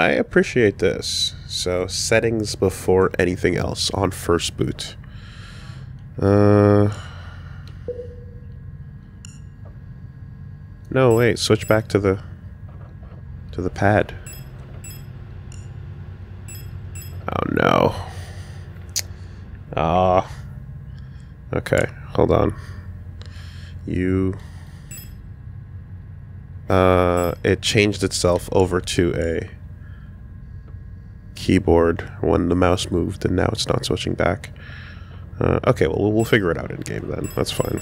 I appreciate this. So, settings before anything else on first boot. Uh... No, wait, switch back to the... to the pad. Oh, no. Ah. Okay, hold on. You... Uh, it changed itself over to a keyboard when the mouse moved, and now it's not switching back. Uh, okay, well, we'll figure it out in game then. That's fine.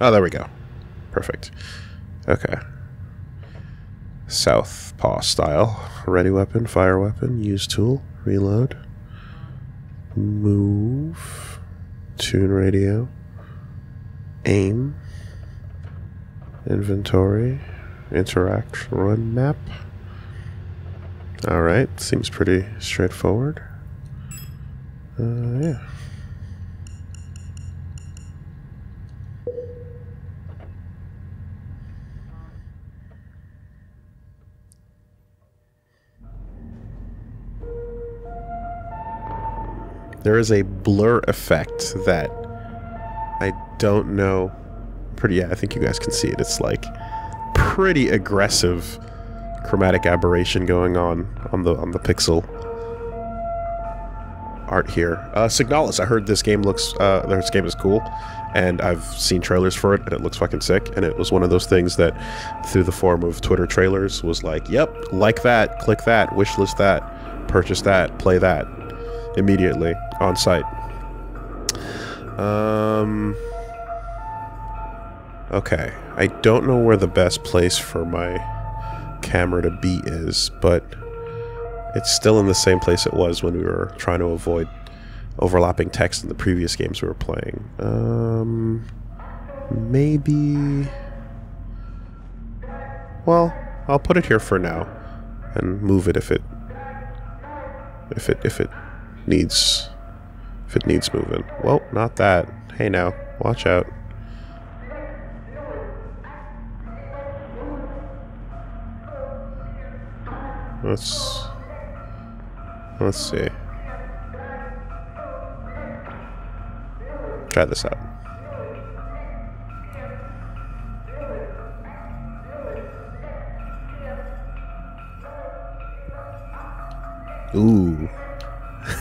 Oh, there we go. Perfect. Okay. Southpaw style. Ready weapon, fire weapon, use tool, reload, move, tune radio, aim, inventory, interact, run map. Alright, seems pretty straightforward. Uh, yeah. There is a blur effect that I don't know. Pretty, yeah, I think you guys can see it. It's like pretty aggressive chromatic aberration going on on the on the pixel art here. Uh, Signalis, I heard this game looks, uh, this game is cool, and I've seen trailers for it, and it looks fucking sick. And it was one of those things that, through the form of Twitter trailers, was like, "Yep, like that, click that, wishlist that, purchase that, play that." immediately on sight. Um. Okay, I don't know where the best place for my camera to be is, but it's still in the same place it was when we were trying to avoid overlapping text in the previous games we were playing. Um, maybe. Well, I'll put it here for now, and move it if it if it if it needs if it needs moving. Well, not that. Hey now, watch out. Let's let's see. Try this out. Ooh.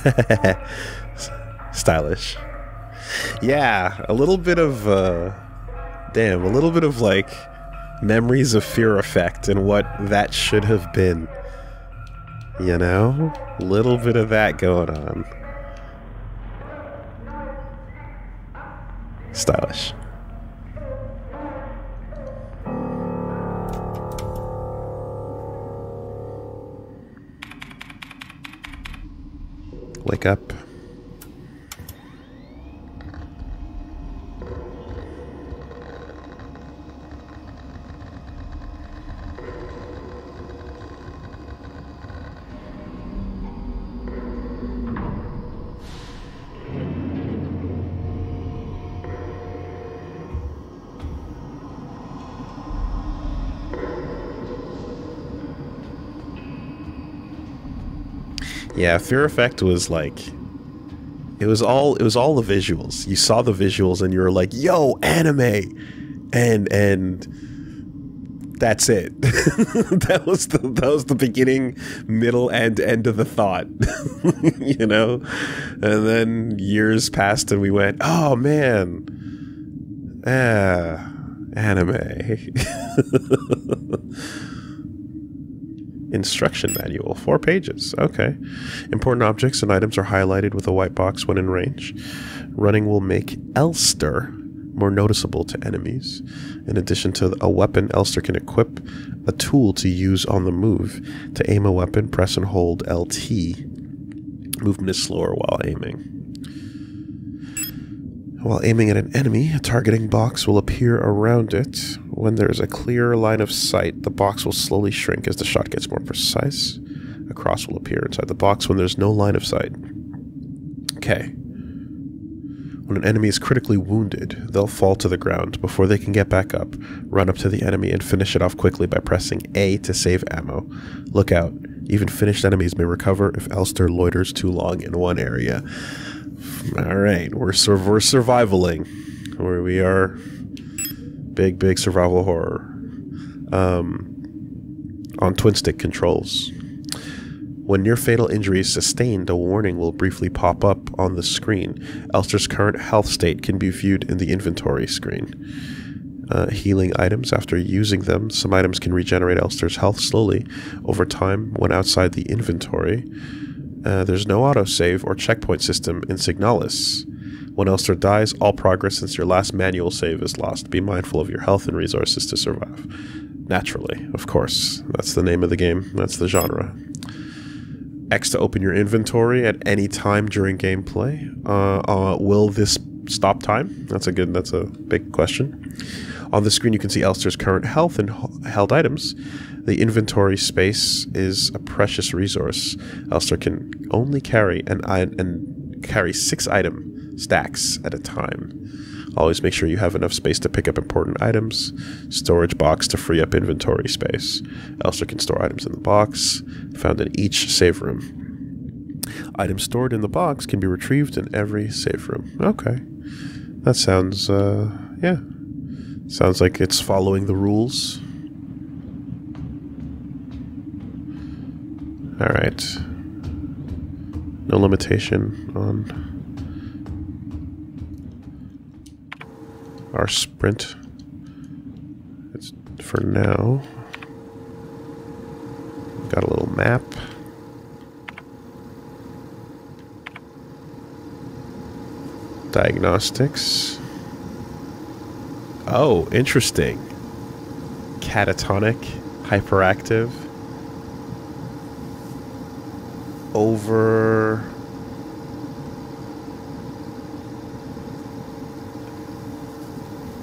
Stylish. Yeah, a little bit of, uh, damn, a little bit of like memories of Fear Effect and what that should have been. You know? A little bit of that going on. Stylish. Wake up. Yeah, Fear Effect was like it was all it was all the visuals. You saw the visuals and you were like, "Yo, anime." And and that's it. that was the that was the beginning, middle and end of the thought. you know? And then years passed and we went, "Oh man. Ah, anime." Instruction manual, four pages. Okay. Important objects and items are highlighted with a white box when in range. Running will make Elster more noticeable to enemies. In addition to a weapon, Elster can equip a tool to use on the move. To aim a weapon, press and hold LT. Movement is slower while aiming. While aiming at an enemy, a targeting box will appear around it. When there is a clear line of sight, the box will slowly shrink as the shot gets more precise. A cross will appear inside the box when there's no line of sight. Okay. When an enemy is critically wounded, they'll fall to the ground. Before they can get back up, run up to the enemy and finish it off quickly by pressing A to save ammo. Look out. Even finished enemies may recover if Elster loiters too long in one area. Alright, we're, sur we're survivaling. Where we are big, big survival horror. Um, on twin stick controls. When near fatal injury is sustained, a warning will briefly pop up on the screen. Elster's current health state can be viewed in the inventory screen. Uh, healing items after using them. Some items can regenerate Elster's health slowly over time when outside the inventory. Uh, there's no autosave or checkpoint system in Signalis. When Elster dies, all progress since your last manual save is lost. Be mindful of your health and resources to survive. Naturally, of course. That's the name of the game. That's the genre. X to open your inventory at any time during gameplay. Uh, uh, will this stop time? That's a good. That's a big question. On the screen, you can see Elster's current health and held items. The inventory space is a precious resource. Elster can only carry an and carry six item stacks at a time. Always make sure you have enough space to pick up important items. Storage box to free up inventory space. Elster can store items in the box, found in each save room. Items stored in the box can be retrieved in every save room. Okay. That sounds, uh, yeah. Sounds like it's following the rules. Alright. No limitation on our sprint. It's for now. Got a little map. Diagnostics. Oh, interesting. Catatonic, hyperactive. Over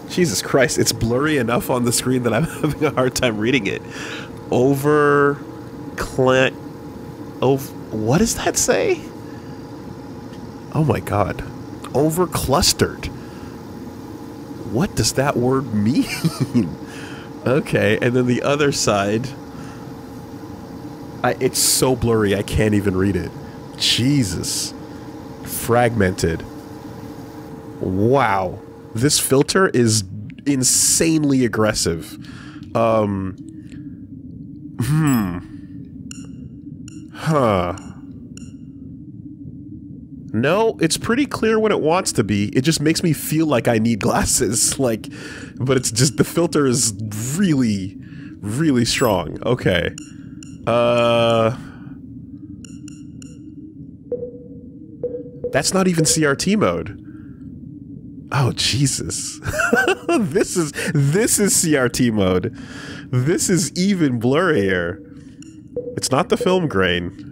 Jesus Christ, it's blurry enough on the screen that I'm having a hard time reading it. Over clan over what does that say? Oh my god. Over clustered. What does that word mean? okay, and then the other side I, it's so blurry I can't even read it. Jesus. Fragmented. Wow this filter is insanely aggressive. Um, hmm. Huh. No, it's pretty clear when it wants to be. It just makes me feel like I need glasses. Like, but it's just the filter is really, really strong. Okay. Uh. That's not even CRT mode. Oh Jesus. this is this is CRT mode. This is even blurrier. It's not the film grain.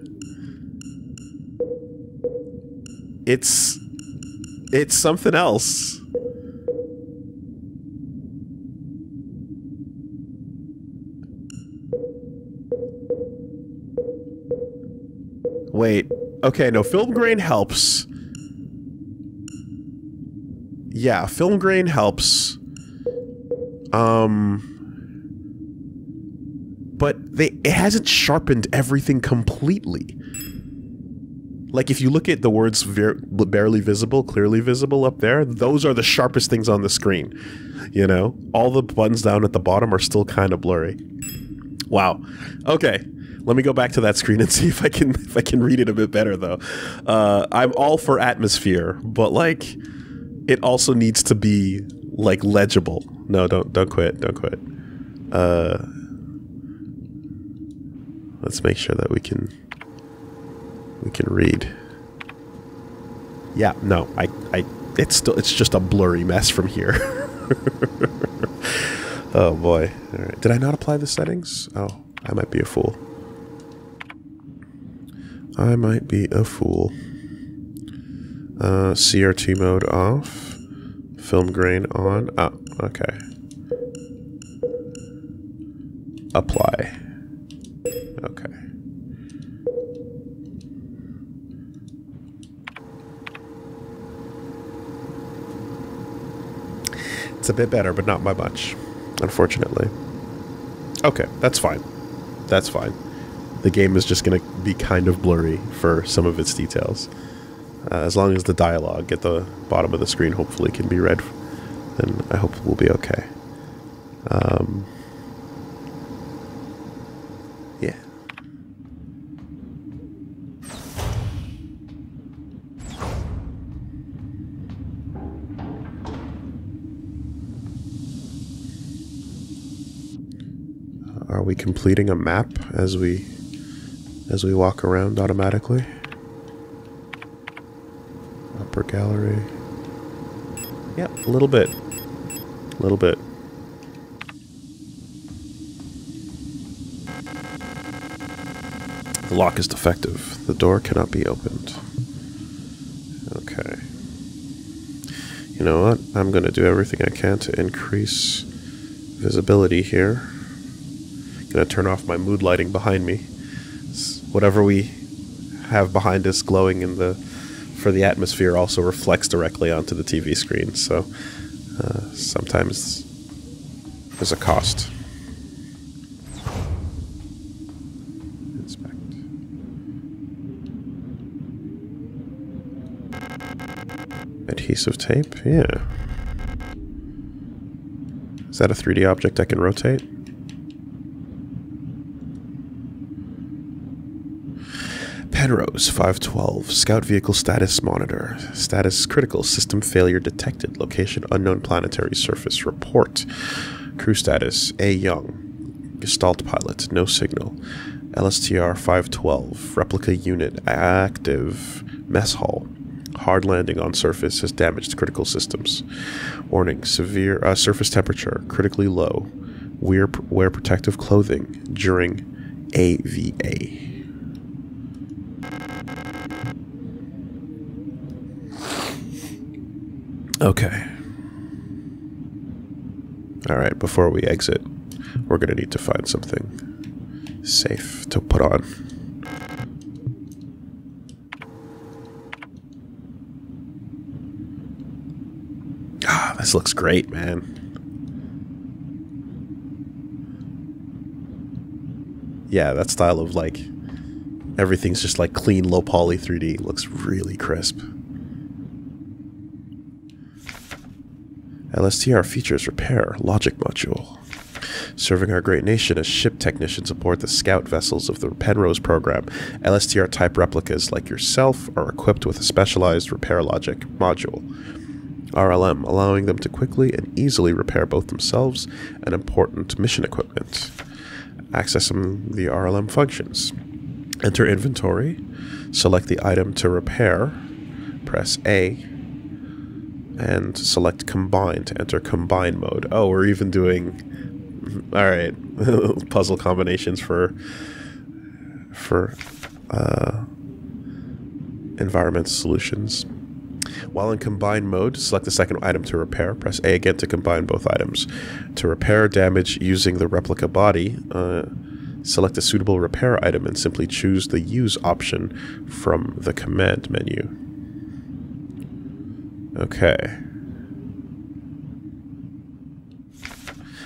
It's it's something else. Wait. Okay, no, film grain helps yeah, film grain helps. Um, but they it hasn't sharpened everything completely. Like if you look at the words barely visible, clearly visible up there, those are the sharpest things on the screen. You know, all the buttons down at the bottom are still kind of blurry. Wow. Okay. Let me go back to that screen and see if I can if I can read it a bit better though. Uh, I'm all for atmosphere, but like it also needs to be like legible. No, don't don't quit. Don't quit. Uh, let's make sure that we can we can read. Yeah, no, I I it's still it's just a blurry mess from here. oh boy. All right. Did I not apply the settings? Oh, I might be a fool. I might be a fool. Uh, CRT mode off. Film grain on. Oh, okay. Apply. Okay. It's a bit better, but not by much, unfortunately. Okay, that's fine. That's fine. The game is just going to be kind of blurry for some of its details. Uh, as long as the dialogue at the bottom of the screen hopefully can be read, then I hope we'll be okay. Um, yeah. Are we completing a map as we as we walk around automatically? Upper gallery. Yeah, a little bit. A little bit. The lock is defective. The door cannot be opened. Okay. You know what? I'm going to do everything I can to increase visibility here. I'm Gonna turn off my mood lighting behind me. Whatever we have behind us glowing in the for the atmosphere also reflects directly onto the TV screen. So uh, sometimes there's a cost. Inspect. Adhesive tape, yeah. Is that a 3D object I can rotate? Penrose 512, Scout Vehicle Status Monitor. Status critical, system failure detected. Location unknown planetary surface report. Crew status A Yeong. Gestalt pilot, no signal. LSTR 512, replica unit active. Mess hall. Hard landing on surface has damaged critical systems. Warning, severe uh, surface temperature, critically low. Wear, wear protective clothing during EVA. Okay. Alright, before we exit, we're going to need to find something safe to put on. Ah, this looks great, man. Yeah, that style of like everything's just like clean low poly 3D looks really crisp. LSTR features repair logic module. Serving our great nation as ship technicians aboard the scout vessels of the Penrose program, LSTR type replicas like yourself are equipped with a specialized repair logic module. RLM, allowing them to quickly and easily repair both themselves and important mission equipment. Accessing the RLM functions. Enter inventory, select the item to repair, press A, and select combine to enter combine mode. Oh, we're even doing all right puzzle combinations for for uh, environment solutions. While in combine mode, select the second item to repair. Press A again to combine both items. To repair damage using the replica body, uh, select a suitable repair item and simply choose the Use option from the command menu. Okay.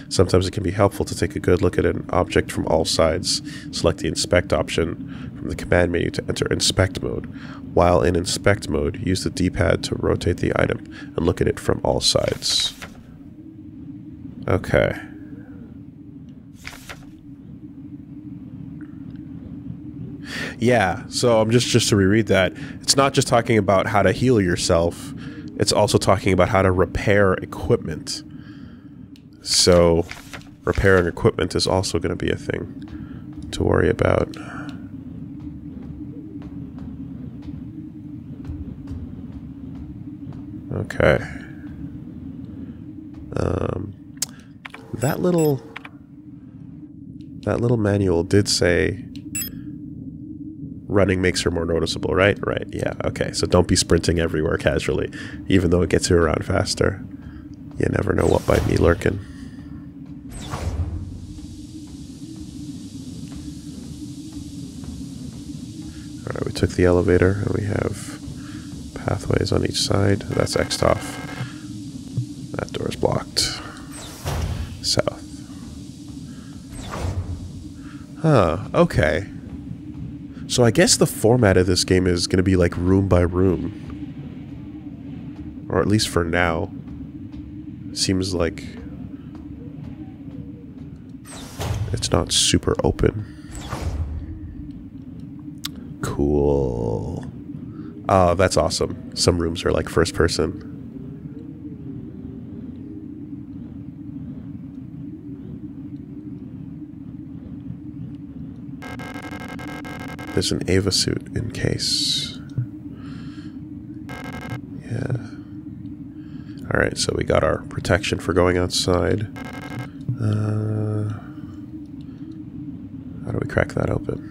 Sometimes it can be helpful to take a good look at an object from all sides. Select the Inspect option from the command menu to enter Inspect mode. While in Inspect mode, use the D-pad to rotate the item and look at it from all sides. Okay. Yeah, so I'm just just to reread that. It's not just talking about how to heal yourself. It's also talking about how to repair equipment. So, repairing equipment is also going to be a thing to worry about. Okay. Um, that little that little manual did say running makes her more noticeable, right? Right, yeah, okay. So don't be sprinting everywhere casually, even though it gets you around faster. You never know what might be lurking. Alright, we took the elevator, and we have pathways on each side. That's X'd off. That door's blocked. South. Huh, okay. So I guess the format of this game is going to be like room by room. Or at least for now. Seems like it's not super open. Cool. Oh, that's awesome. Some rooms are like first person. An EVA suit in case. Yeah. Alright, so we got our protection for going outside. Uh, how do we crack that open?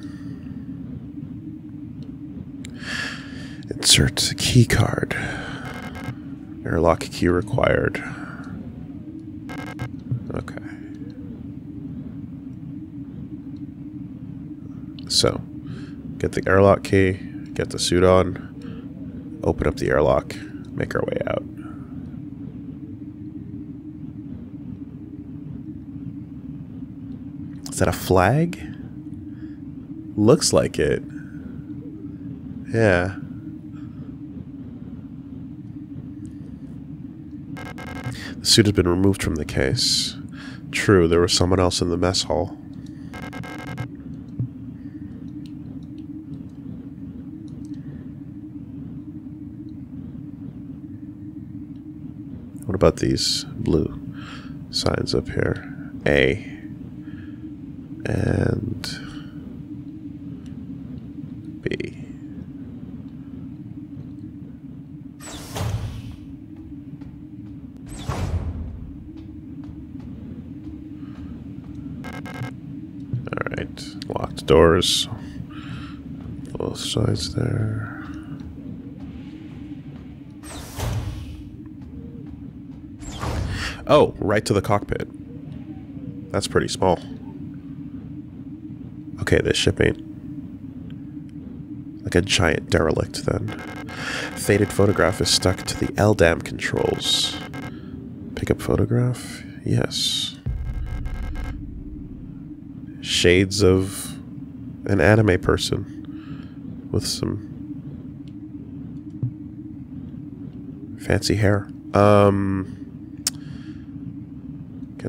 Insert a key card. Airlock key required. Okay. So, get the airlock key, get the suit on, open up the airlock, make our way out. Is that a flag? Looks like it. Yeah. The suit has been removed from the case. True, there was someone else in the mess hall. What about these blue signs up here? A. And B. Alright, locked doors. Both sides there. Oh, right to the cockpit. That's pretty small. Okay, this ship ain't like a giant derelict then. Faded photograph is stuck to the LDAM controls. Pick up photograph? Yes. Shades of an anime person with some fancy hair. Um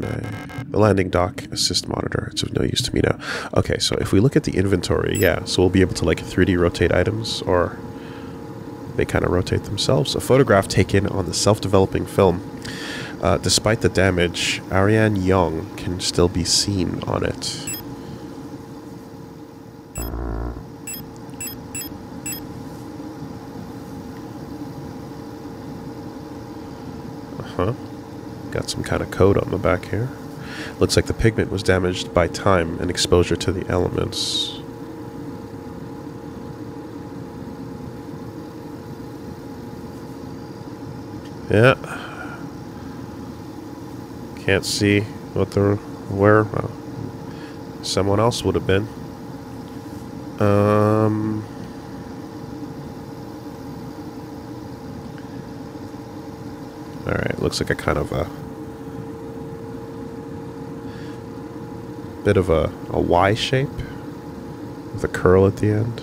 can I? The landing dock assist monitor. It's of no use to me now. Okay, so if we look at the inventory, yeah, so we'll be able to like 3D rotate items or they kind of rotate themselves. A photograph taken on the self-developing film. Uh, despite the damage, Ariane Yeong can still be seen on it. Uh-huh. Got some kind of code on the back here. Looks like the pigment was damaged by time and exposure to the elements. Yeah. Can't see what the where someone else would have been. Um Alright, looks like a kind of a bit of a, a Y shape with a curl at the end.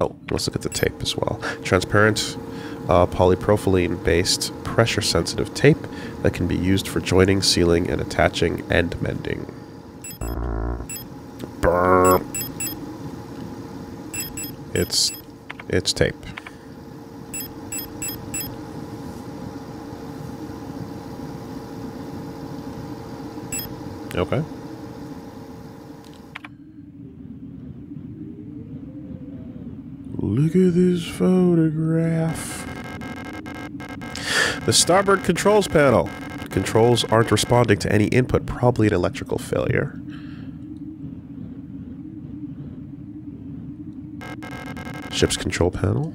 Oh, let's look at the tape as well. Transparent uh, polypropylene based pressure sensitive tape that can be used for joining, sealing, and attaching and mending. It's it's tape. Okay. Look at this photograph. The starboard controls panel. Controls aren't responding to any input, probably an electrical failure. Ship's control panel.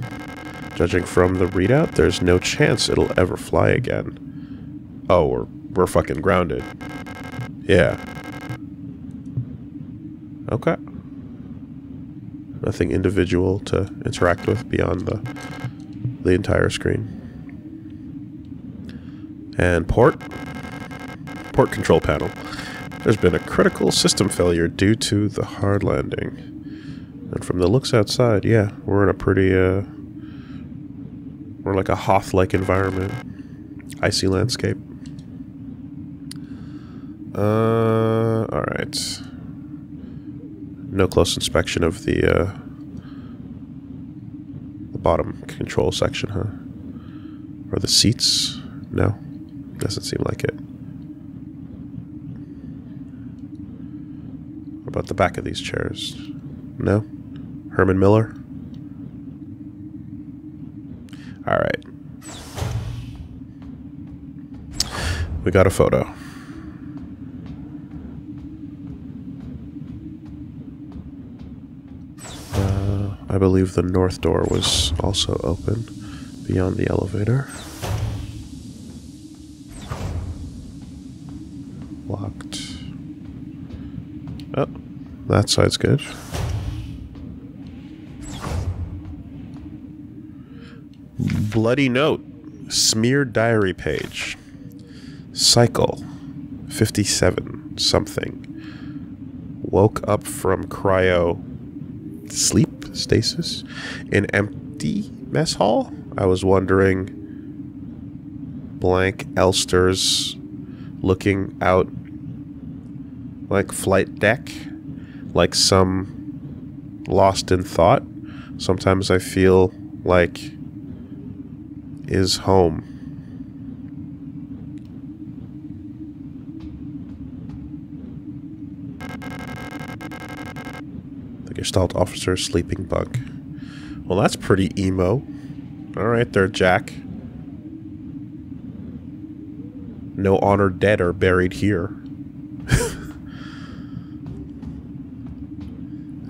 Judging from the readout, there's no chance it'll ever fly again. Oh, we're, we're fucking grounded. Yeah. Okay. Nothing individual to interact with beyond the the entire screen. And port. Port control panel. There's been a critical system failure due to the hard landing. And from the looks outside, yeah, we're in a pretty, uh... We're like a Hoth-like environment. Icy landscape. Uh, alright. No close inspection of the, uh, the bottom control section, huh? Or the seats? No. Doesn't seem like it. What about the back of these chairs? No? Herman Miller? Alright. We got a photo. Uh, I believe the north door was also open beyond the elevator. Locked. Oh, that side's good. Bloody note. Smeared diary page. Cycle. 57 something. Woke up from cryo sleep stasis in empty mess hall. I was wondering blank Elster's looking out like flight deck like some lost in thought. Sometimes I feel like is home. Gestalt officer sleeping bug. Well, that's pretty emo. Alright there, Jack. No honored dead are buried here.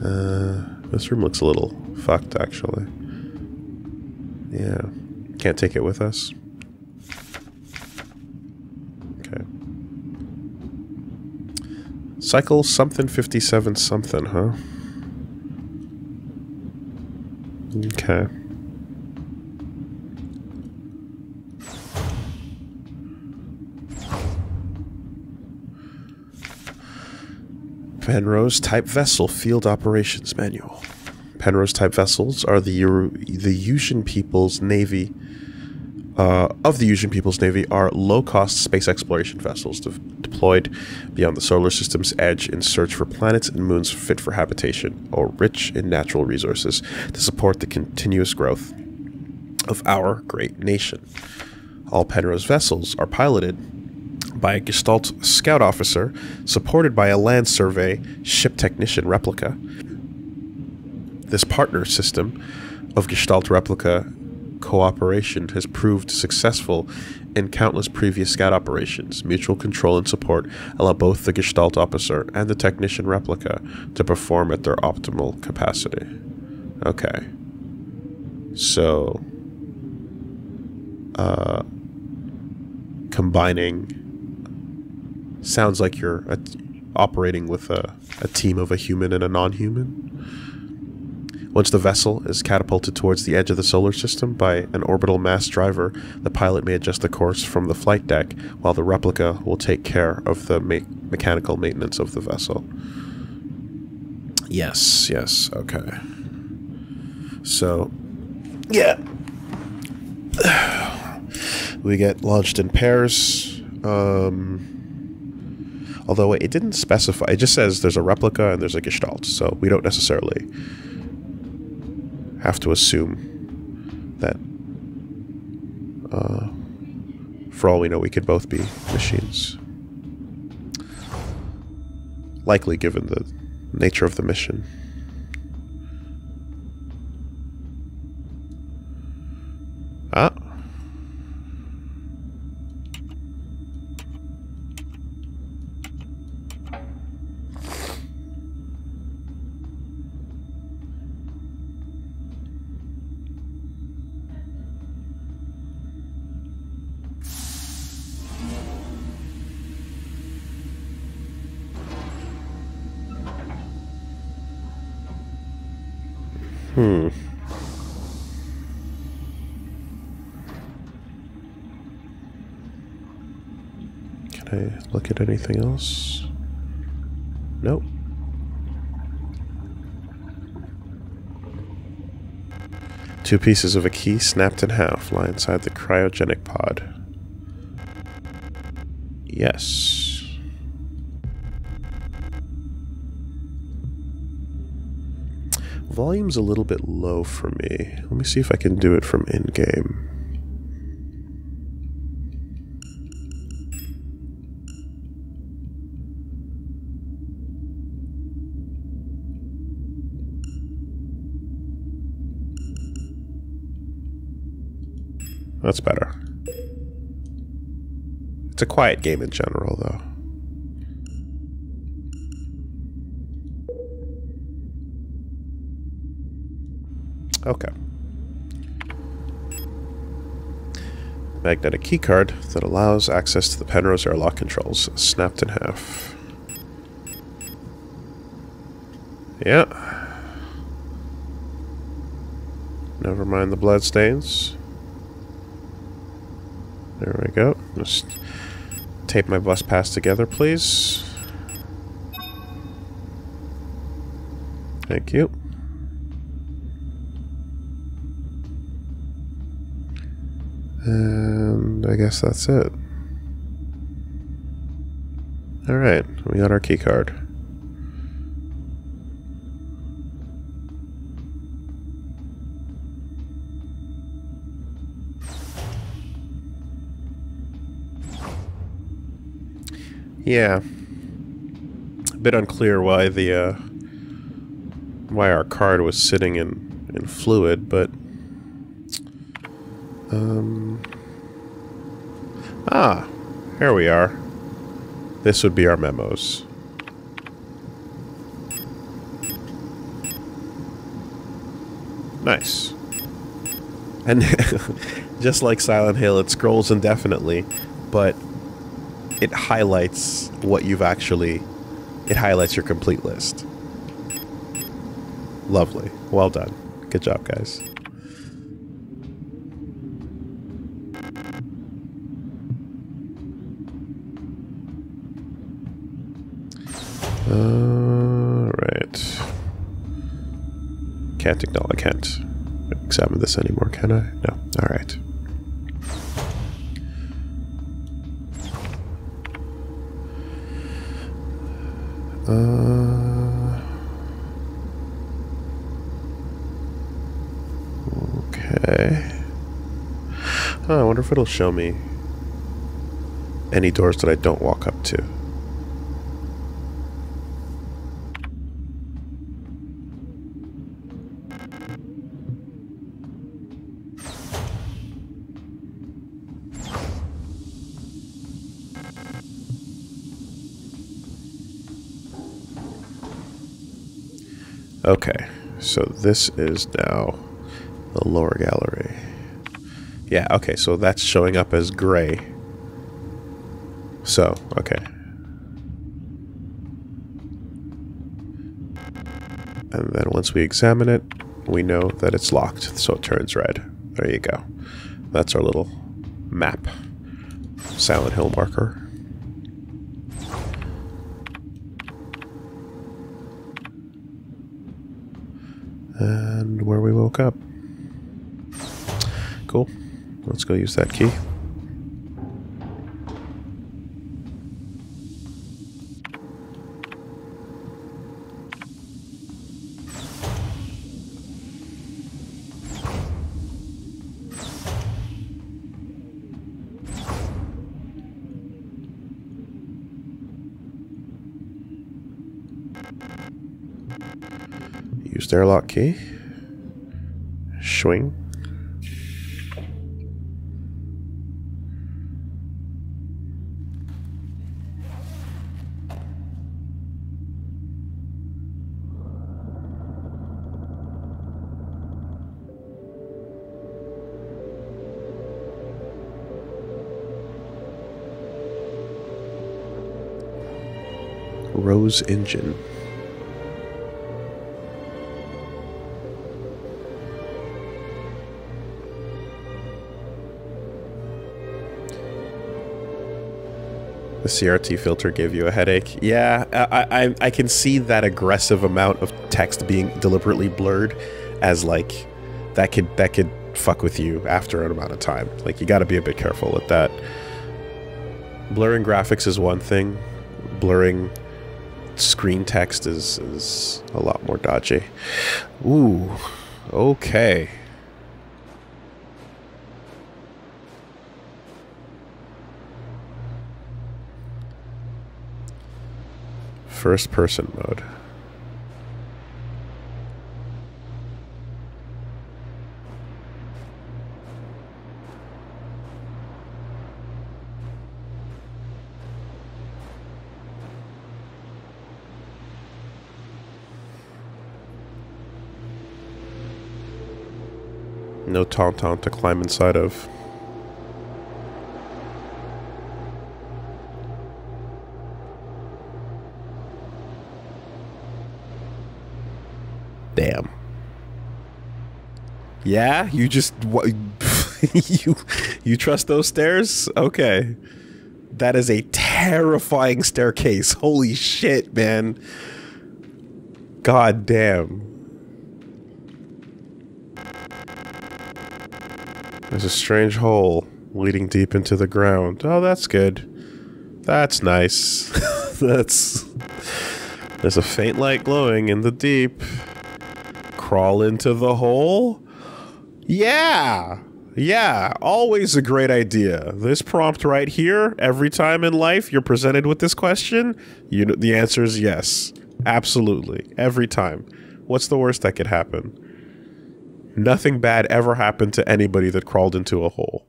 uh, this room looks a little fucked, actually. Yeah. Can't take it with us? Okay. Cycle something 57 something, huh? Okay. Penrose Type Vessel Field Operations Manual. Penrose type vessels are the Euro- the Eusan People's Navy uh, of the Eusan People's Navy are low-cost space exploration vessels de- deployed beyond the solar system's edge in search for planets and moons fit for habitation or rich in natural resources to support the continuous growth of our great nation. All Penrose vessels are piloted by a Gestalt scout officer supported by a land survey ship technician replica this partner system of Gestalt replica cooperation has proved successful in countless previous scout operations. Mutual control and support allow both the Gestalt officer and the technician replica to perform at their optimal capacity. Okay. So, uh, combining sounds like you're operating with a, a team of a human and a non-human. Once the vessel is catapulted towards the edge of the solar system by an orbital mass driver, the pilot may adjust the course from the flight deck, while the replica will take care of the me mechanical maintenance of the vessel. Yes, yes, okay. So, yeah. we get launched in pairs. Um, although it didn't specify, it just says there's a replica and there's a gestalt, so we don't necessarily have to assume that, uh, for all we know, we could both be machines. Likely given the nature of the mission. Ah. At anything else? Nope. Two pieces of a key snapped in half lie inside the cryogenic pod. Yes. Volume's a little bit low for me. Let me see if I can do it from in-game. That's better. It's a quiet game in general, though. Okay. Magnetic keycard that allows access to the Penrose airlock controls, snapped in half. Yeah. Never mind the bloodstains. There we go. Just tape my bus pass together, please. Thank you. And I guess that's it. Alright, we got our key card. Yeah. A bit unclear why the uh, why our card was sitting in in fluid, but um Ah, here we are. This would be our memos. Nice. And just like Silent Hill, it scrolls indefinitely, but it highlights what you've actually it highlights your complete list. Lovely. Well done. Good job, guys. Alright. Can't acknowledge, I can't examine this anymore, can I? No. Alright. Uh, okay. Oh, I wonder if it'll show me any doors that I don't walk up to. Okay, so this is now the lower gallery. Yeah, okay, so that's showing up as gray. So, okay. And then once we examine it, we know that it's locked, so it turns red. There you go. That's our little map. Silent Hill marker. Where we woke up. Cool. Let's go use that key. Use airlock key. Swing. Rose engine. The CRT filter gave you a headache. Yeah, I, I, I can see that aggressive amount of text being deliberately blurred as like that could that could fuck with you after an amount of time. Like you got to be a bit careful with that. Blurring graphics is one thing. Blurring screen text is is a lot more dodgy. Ooh, okay. First person mode. No tauntaun to climb inside of. Damn. Yeah, you just what you you trust those stairs? Okay. That is a terrifying staircase. Holy shit, man. God damn. There's a strange hole leading deep into the ground. Oh, that's good. That's nice. that's... There's a faint light glowing in the deep. Crawl into the hole? Yeah! Yeah, always a great idea. This prompt right here, every time in life you're presented with this question, you know, the answer is yes. Absolutely. Every time. What's the worst that could happen? Nothing bad ever happened to anybody that crawled into a hole.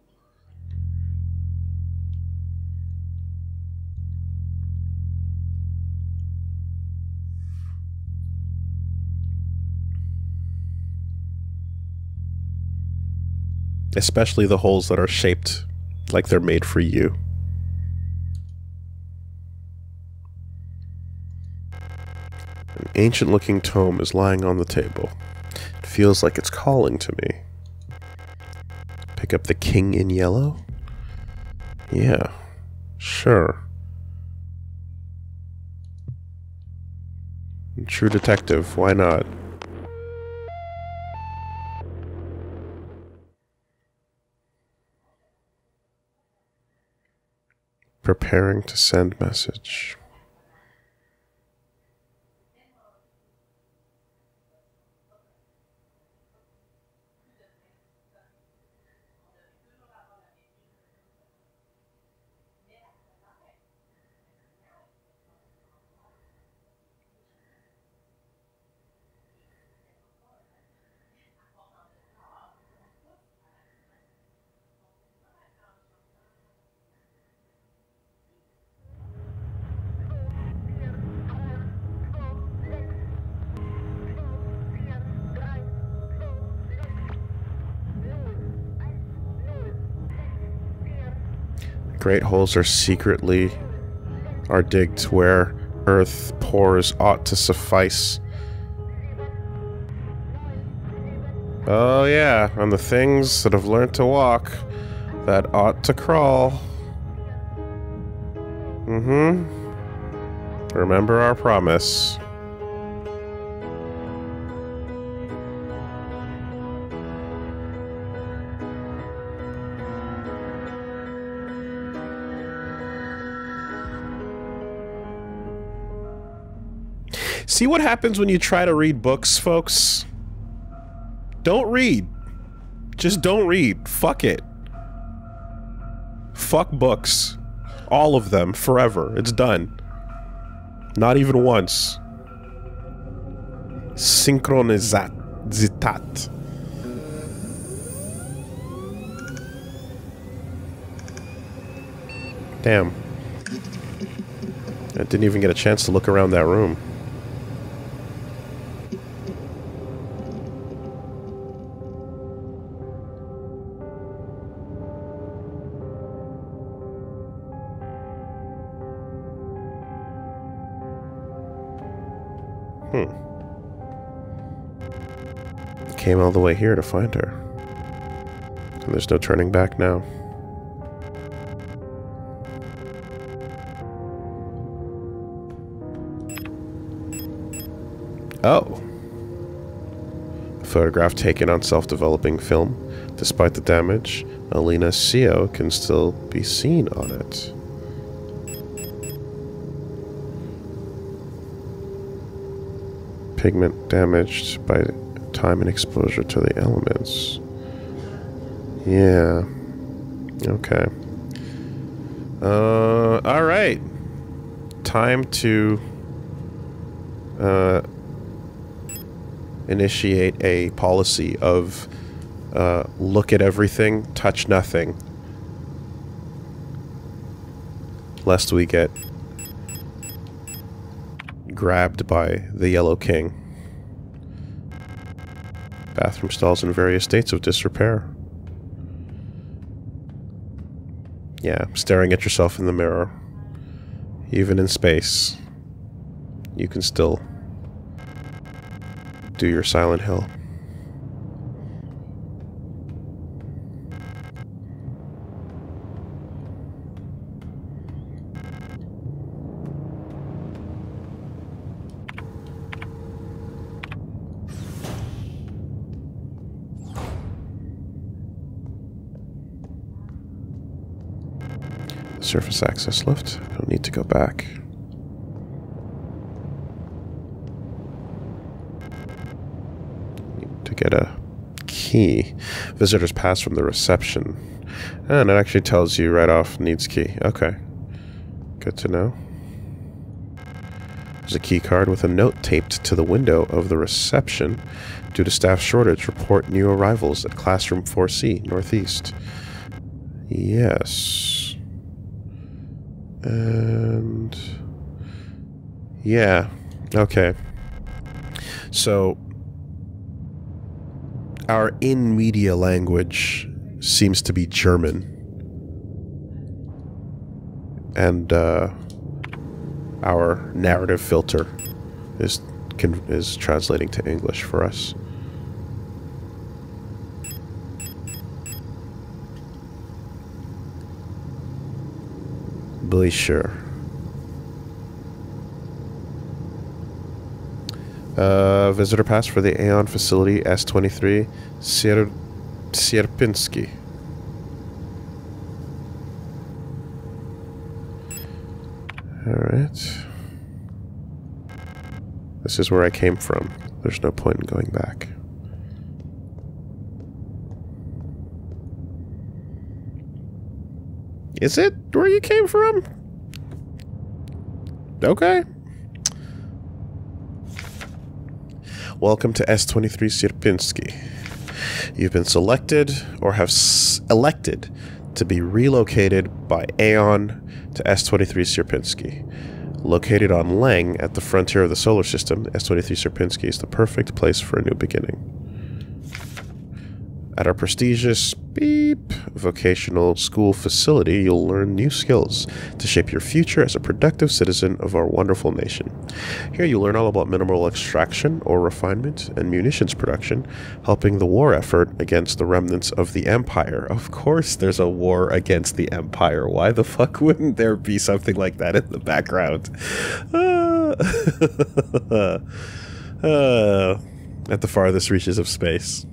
Especially the holes that are shaped like they're made for you. An ancient looking tome is lying on the table It feels like it's calling to me. Pick up the king in yellow? Yeah, sure. True detective, why not? Preparing to send message. Great holes are secretly are digged where earth pores ought to suffice. Oh yeah, on the things that have learned to walk, that ought to crawl. Mm-hmm. Remember our promise. See what happens when you try to read books, folks? Don't read. Just don't read. Fuck it. Fuck books. All of them, forever. It's done. Not even once. Synchronizat. Zitat. Damn. I didn't even get a chance to look around that room. came all the way here to find her. And there's no turning back now. Oh. A photograph taken on self-developing film. Despite the damage, Alina Sio can still be seen on it. Pigment damaged by time and exposure to the elements. Yeah. Okay. Uh, all right. Time to uh, initiate a policy of uh, look at everything, touch nothing, lest we get grabbed by the Yellow King. Bathroom stalls in various states of disrepair. Yeah, staring at yourself in the mirror. Even in space, you can still do your Silent Hill. Surface access lift. Don't need to go back. To get a key. Visitors pass from the reception. And it actually tells you right off needs key. Okay. Good to know. There's a key card with a note taped to the window of the reception. Due to staff shortage, report new arrivals at classroom 4C, northeast. Yes. And yeah, okay. So our in media language seems to be German. And uh, our narrative filter is is translating to English for us. Be sure. Uh, visitor pass for the Aeon facility S23 Sier Sierpinski. Alright. This is where I came from. There's no point in going back. Is it where you came from? Okay. Welcome to S23 Sierpinski. You've been selected or have elected to be relocated by Aeon to S23 Sierpinski. Located on Leng at the frontier of the solar system, S23 Sierpinski is the perfect place for a new beginning. At our prestigious beep vocational school facility, you'll learn new skills to shape your future as a productive citizen of our wonderful nation. Here you'll learn all about mineral extraction or refinement and munitions production, helping the war effort against the remnants of the Empire. Of course, there's a war against the Empire. Why the fuck wouldn't there be something like that in the background? Uh, uh, at the farthest reaches of space.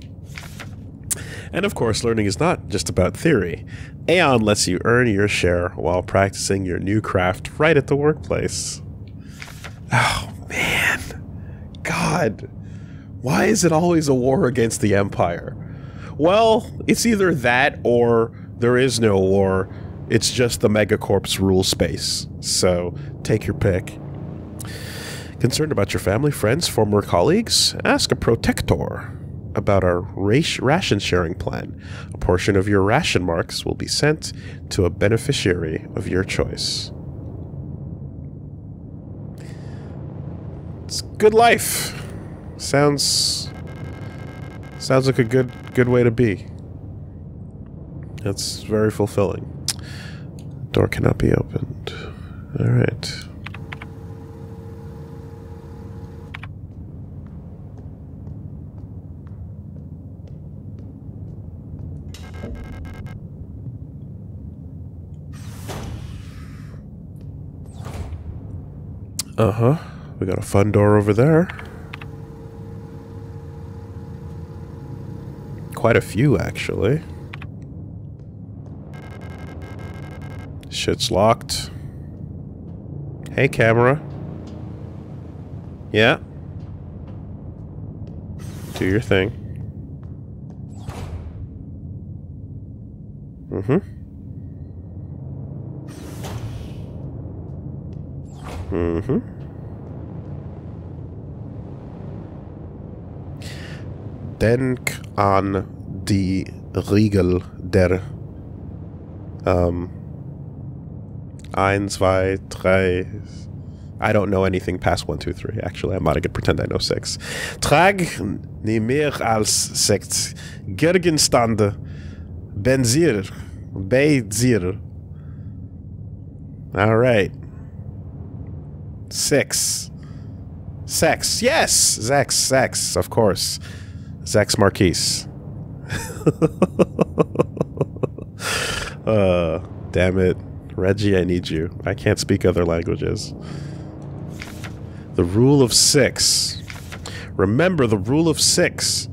And of course, learning is not just about theory. Aeon lets you earn your share while practicing your new craft right at the workplace. Oh, man. God. Why is it always a war against the Empire? Well, it's either that or there is no war. It's just the megacorps rule space. So take your pick. Concerned about your family, friends, former colleagues? Ask a protector about our ration sharing plan. A portion of your ration marks will be sent to a beneficiary of your choice. It's good life. Sounds sounds like a good good way to be. That's very fulfilling. Door cannot be opened. All right. Uh-huh. We got a fun door over there. Quite a few, actually. Shit's locked. Hey, camera. Yeah? Do your thing. Mm-hmm. Mm-hmm. Denk an die Riegel der um, ein, zwei, drei. I don't know anything past one, two, three. Actually, I'm not gonna pretend I know six. Trag nie mehr als sechs Gegenstände. Benzier. Bezier. All right. Six. Sex. Yes! Zex, sex, of course. Zex Marquise. uh, damn it. Reggie, I need you. I can't speak other languages. The rule of six. Remember the rule of six.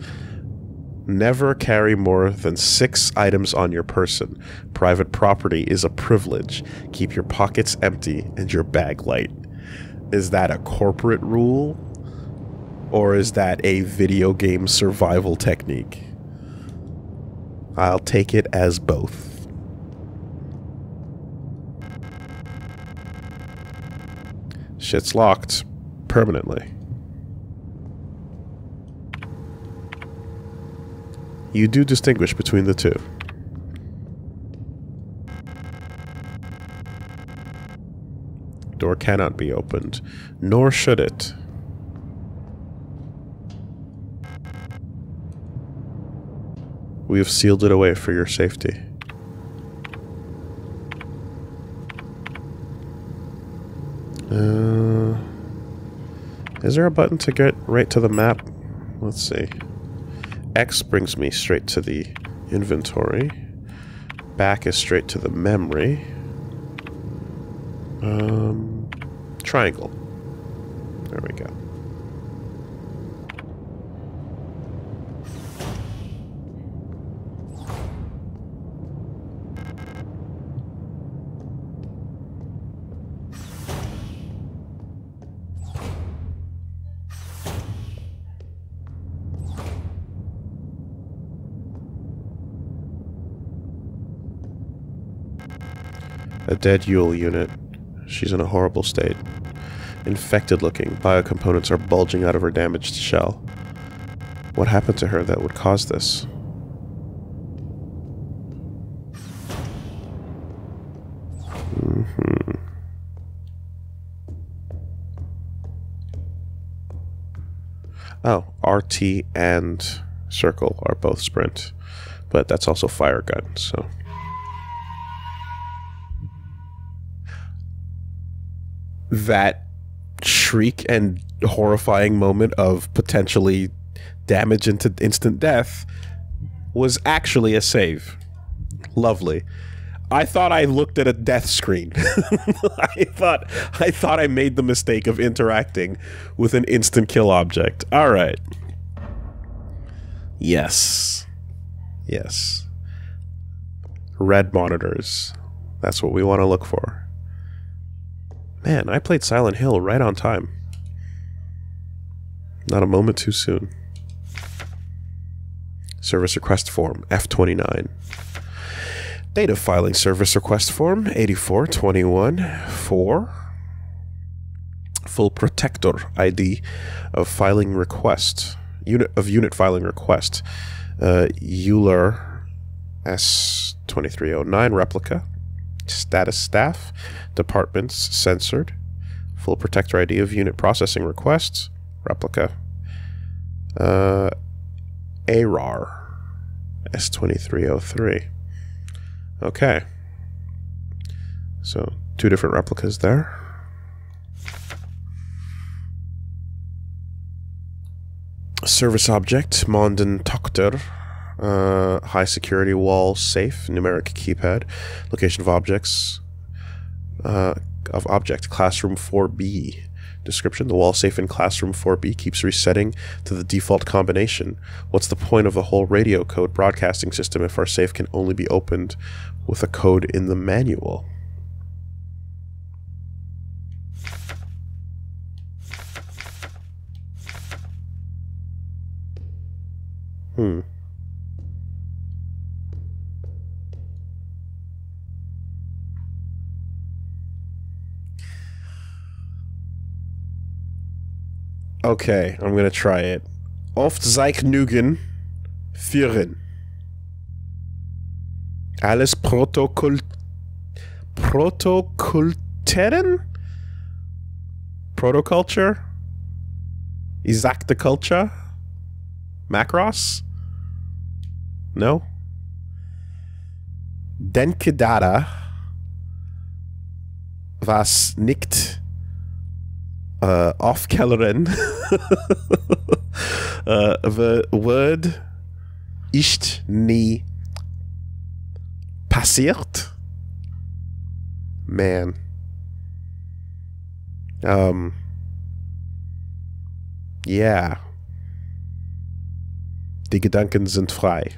Never carry more than six items on your person. Private property is a privilege. Keep your pockets empty and your bag light. Is that a corporate rule? Or is that a video game survival technique? I'll take it as both. Shit's locked. Permanently. You do distinguish between the two. Door cannot be opened, nor should it. We have sealed it away for your safety. Uh, is there a button to get right to the map? Let's see. X brings me straight to the inventory. Back is straight to the memory. Um, triangle. There we go. A dead Eule unit. She's in a horrible state. Infected looking, biocomponents are bulging out of her damaged shell. What happened to her that would cause this? Mm -hmm. Oh, RT and circle are both sprint, but that's also fire gun, so... that shriek and horrifying moment of potentially damage into instant death was actually a save. Lovely. I thought I looked at a death screen. I thought I thought I made the mistake of interacting with an instant kill object. All right. Yes. Yes. Red monitors. That's what we want to look for. Man, I played Silent Hill right on time. Not a moment too soon. Service request form, F29. Data filing service request form, 8421 4. Full protector ID of filing request. Unit of unit filing request. Uh, Euler S2309 replica. Status staff departments censored, full protector ID of unit processing requests, replica, uh, ARAR, S2303. Okay. So, two different replicas there. Service object, Monden Tochter, uh, high security wall safe, numeric keypad, location of objects, uh, of object, classroom 4B. Description The wall safe in classroom 4B keeps resetting to the default combination. What's the point of the whole radio code broadcasting system if our safe can only be opened with a code in the manual? Hmm. Okay, I'm gonna try it. Oft Zeichnungen führen. Alles Protokoll... Protokulteren? Protoculture? Exacte culture? Macross? No? Denke Data, was nicht uh, aufkellern uh, the word ist nie passiert. Man. Um. Yeah. Die Gedanken sind frei.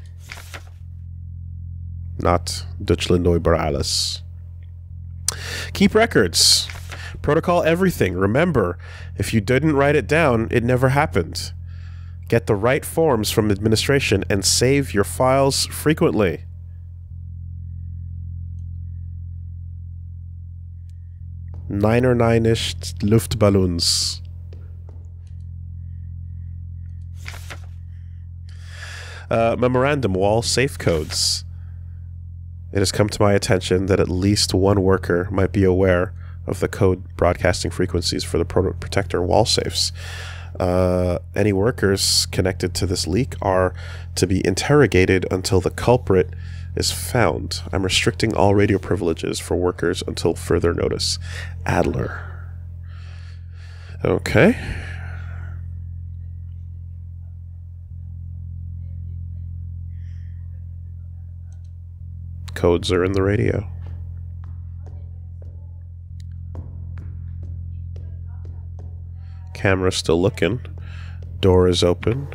Not Deutschland über alles. Keep records. Protocol everything. Remember, if you didn't write it down, it never happened. Get the right forms from administration and save your files frequently. Nine or nine-ish Luftballons. Uh, memorandum wall safe codes. It has come to my attention that at least one worker might be aware of the code broadcasting frequencies for the Proto Protector wall safes. Uh, any workers connected to this leak are to be interrogated until the culprit is found. I'm restricting all radio privileges for workers until further notice. Adler. Okay. Codes are in the radio. Camera still looking. Door is open.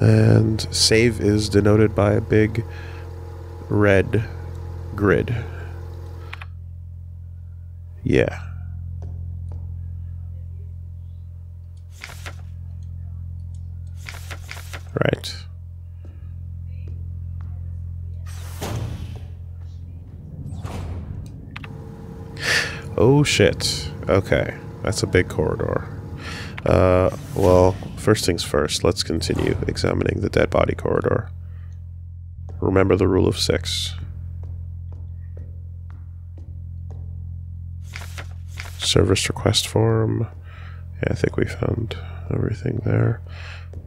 And save is denoted by a big red grid. Yeah. Right. Oh shit. Okay. That's a big corridor. Uh, well, first things first, let's continue examining the dead body corridor. Remember the rule of six. Service request form. Yeah, I think we found everything there.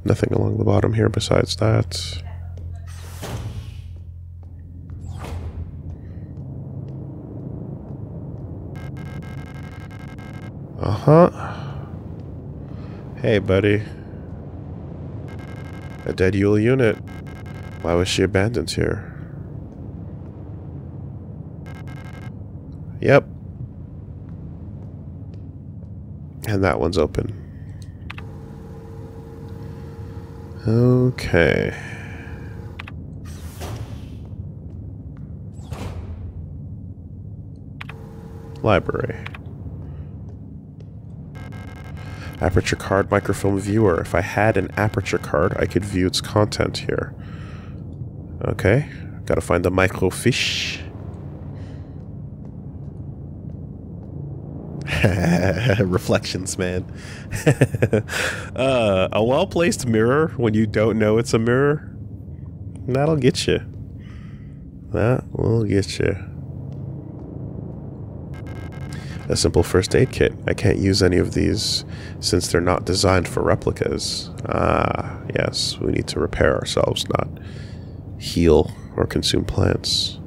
Nothing along the bottom here besides that. Uh-huh. Hey, buddy. A dead Eule unit. Why was she abandoned here? Yep. And that one's open. Okay. Library. Aperture card microfilm viewer. If I had an aperture card, I could view its content here. Okay, gotta find the microfiche. Reflections, man. uh, a well-placed mirror when you don't know it's a mirror, that'll get you. That will get you a simple first aid kit. I can't use any of these since they're not designed for replicas. Ah, yes, we need to repair ourselves, not heal or consume plants.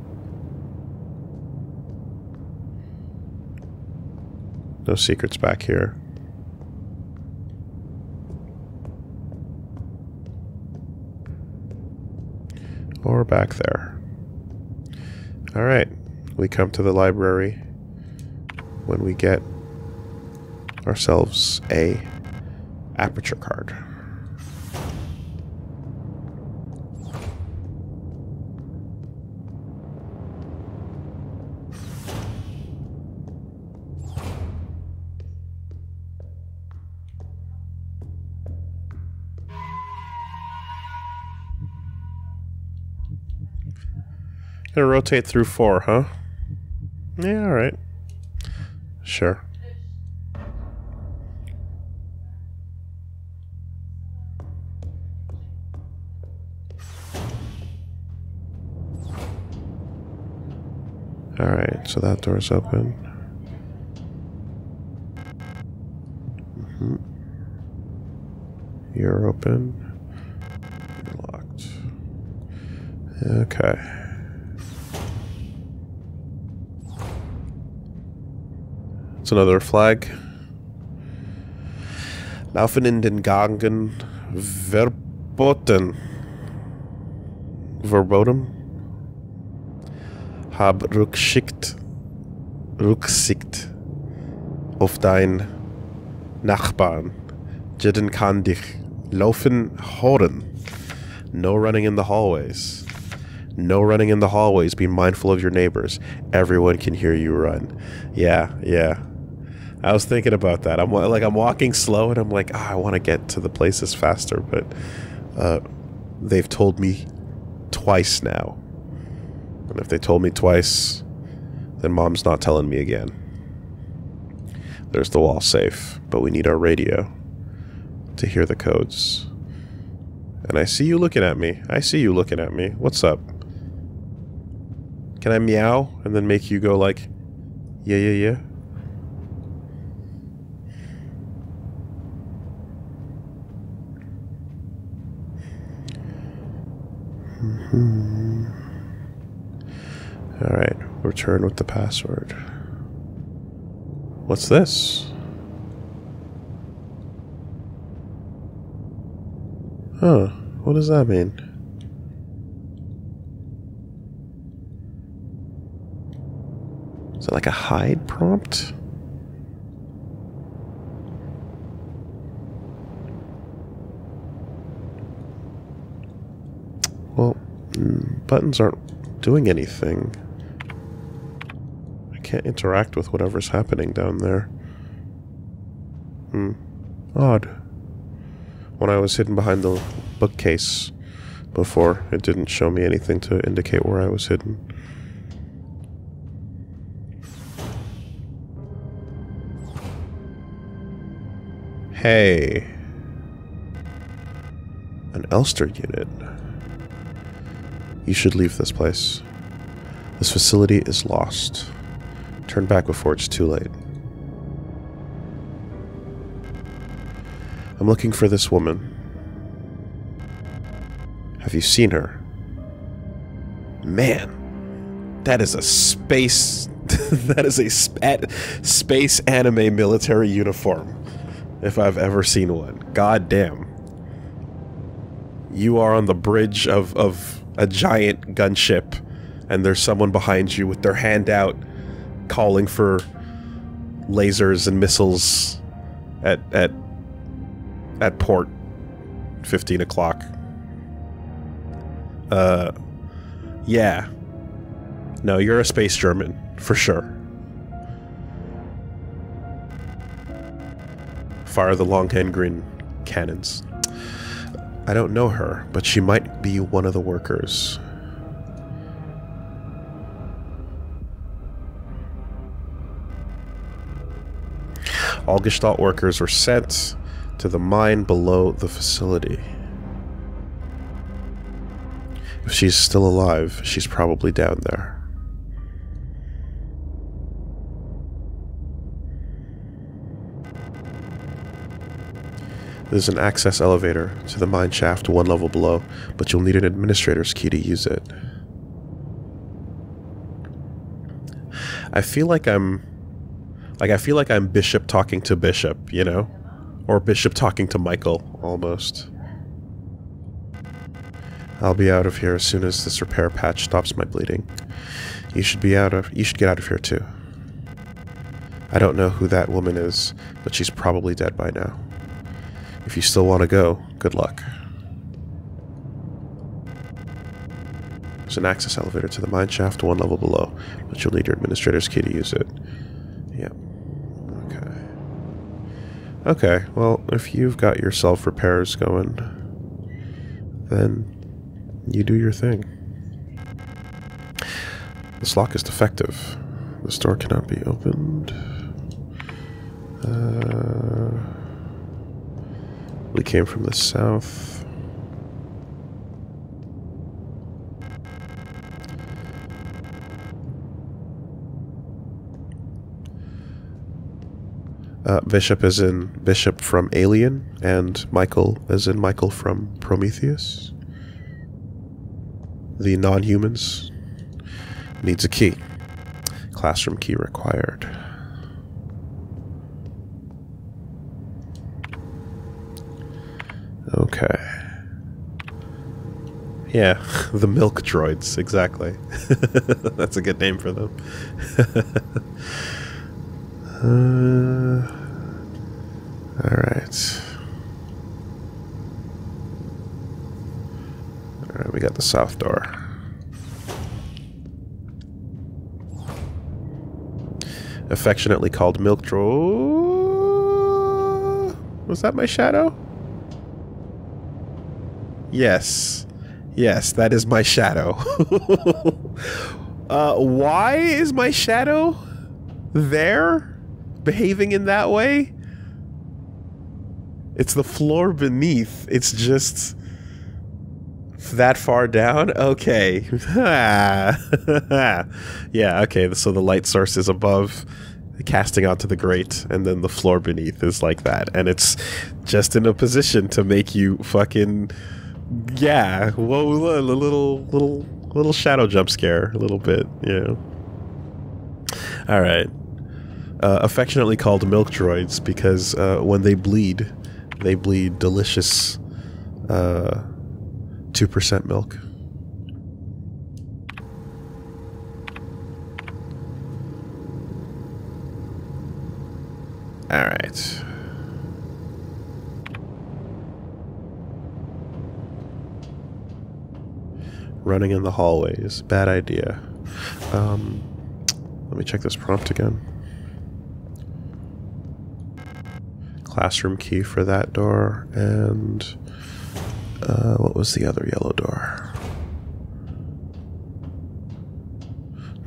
No secrets back here. Or back there. Alright, we come to the library when we get ourselves a aperture card. Gonna rotate through four, huh? Yeah, alright. Sure. Alright, so that door's open. Mm -hmm. You're open. You're locked. Okay. Another flag. Laufen in den Gangen verboten. Verboten? Hab Rücksicht, Rücksicht auf dein Nachbarn. Jeden kann dich laufen hören. No running in the hallways. No running in the hallways. Be mindful of your neighbors. Everyone can hear you run. Yeah, yeah. I was thinking about that. I'm like, I'm walking slow, and I'm like, oh, I want to get to the places faster, but uh, they've told me twice now. And if they told me twice, then mom's not telling me again. There's the wall safe, but we need our radio to hear the codes. And I see you looking at me. I see you looking at me. What's up? Can I meow and then make you go like, yeah, yeah, yeah? Hmm. Alright, return with the password. What's this? Huh, what does that mean? Is it like a hide prompt? Well, mm, buttons aren't doing anything. Can't interact with whatever's happening down there. Hmm. Odd. When I was hidden behind the bookcase before, it didn't show me anything to indicate where I was hidden. Hey. An Elster unit. You should leave this place. This facility is lost. Turn back before it's too late. I'm looking for this woman. Have you seen her? Man, that is a space. that is a sp space anime military uniform. If I've ever seen one. God damn. You are on the bridge of, of a giant gunship and there's someone behind you with their hand out calling for lasers and missiles at at at port 15 o'clock. Uh yeah. No you're a space german for sure. Fire the long hand green cannons. I don't know her, but she might be one of the workers. All Gestalt workers were sent to the mine below the facility. If she's still alive, she's probably down there. There's an access elevator to the mine shaft one level below, but you'll need an administrator's key to use it. I feel like I'm... Like, I feel like I'm Bishop talking to Bishop, you know? Or Bishop talking to Michael, almost. I'll be out of here as soon as this repair patch stops my bleeding. You should be out of- you should get out of here too. I don't know who that woman is, but she's probably dead by now. If you still want to go, good luck. There's an access elevator to the mine shaft one level below, but you'll need your administrator's key to use it. Okay, well, if you've got your self-repairs going, then you do your thing. This lock is defective. This door cannot be opened. Uh, we came from the south. Uh, Bishop is in Bishop from Alien, and Michael is in Michael from Prometheus. The non humans needs a key. Classroom key required. Okay. Yeah, the milk droids, exactly. That's a good name for them. uh, Alright. Alright, we got the south door. Affectionately called Milk Dro. Was that my shadow? Yes. Yes, that is my shadow. uh, why is my shadow there? Behaving in that way? It's the floor beneath. It's just that far down? Okay. yeah, okay. So the light source is above, casting onto the grate, and then the floor beneath is like that. And it's just in a position to make you fucking. Yeah. Whoa, a little, little, little shadow jump scare. A little bit, yeah. Alright. Uh, affectionately called milk droids because uh, when they bleed, they bleed delicious. Uh, 2% milk. All right. Running in the hallways. Bad idea. Um, let me check this prompt again. Classroom key for that door and uh, what was the other yellow door?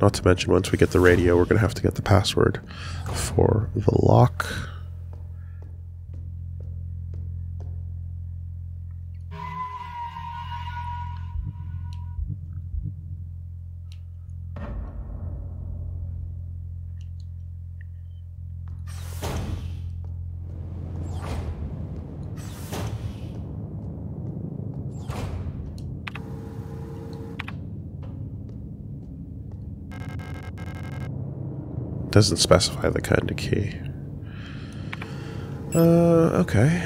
Not to mention, once we get the radio, we're going to have to get the password for the lock. Doesn't specify the kind of key. Uh, okay.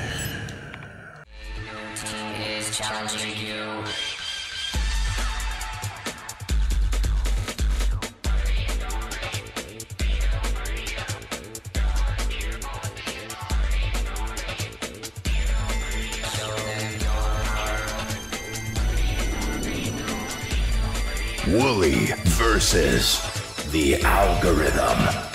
Woolie Versus the algorithm.